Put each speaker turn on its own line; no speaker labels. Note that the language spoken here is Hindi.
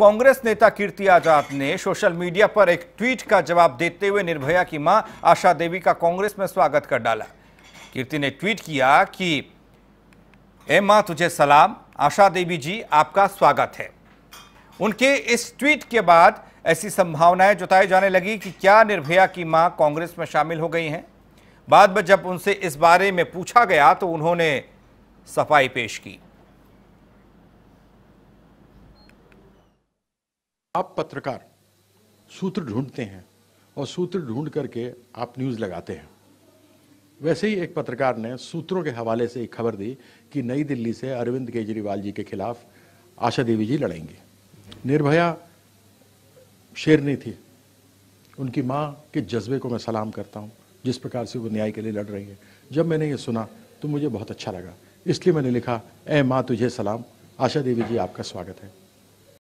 कांग्रेस नेता कीर्ति आज़ाद ने सोशल मीडिया पर एक ट्वीट का जवाब देते हुए निर्भया की माँ आशा देवी का कांग्रेस में स्वागत कर डाला। कीर्ति ने ट्वीट किया कि, ए माँ, तुझे सलाम। आशा देवी जी, आपका स्वागत है। उनके इस ट्वीट के बाद ऐसी संभावनाएँ जताई जाने लगी कि क्या निर्भया की माँ कांग्रेस में शामिल हो गई हैं? बाद में जब उनसे इस बारे में पूछा गया तो उन्होंने सफ़ाई पेश की।
आप पत्रकार सूत्र ढूंढते हैं और सूत्र ढूंढ करके आप न्यूज़ लगाते हैं। वैसे ही एक पत्रकार ने सूत्रों के हवाले से एक खबर दी कि नई दिल्ली से अरविंद केजरीवाल जी के खिलाफ आशा देवी जी लड़ेंगी। निर्भया शेरनी थी। उनकी माँ के जज्बे को मैं सलाम करता हूँ, जिस प्रकार से वो न्याय के लिए लड़ रही है। जब मैंने ये सुना तो मुझे बहुत अच्छा लगा। इसलिए मैंने लिखा ए माँ, तुझे सलाम। आशा देवी जी, आपका स्वागत है।